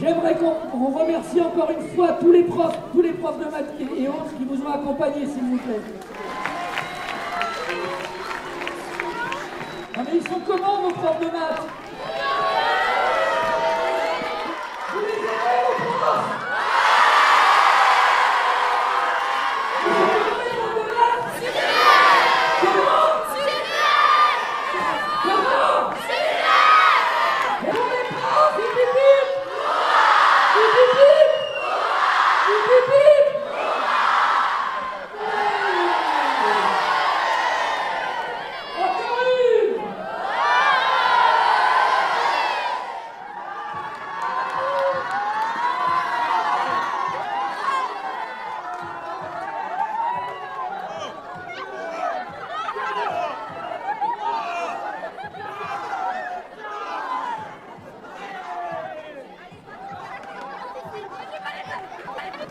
J'aimerais qu'on remercie encore une fois tous les profs, tous les profs de maths et, autres qui vous ont accompagnés, s'il vous plaît. mais ils sont comment vos profs de maths?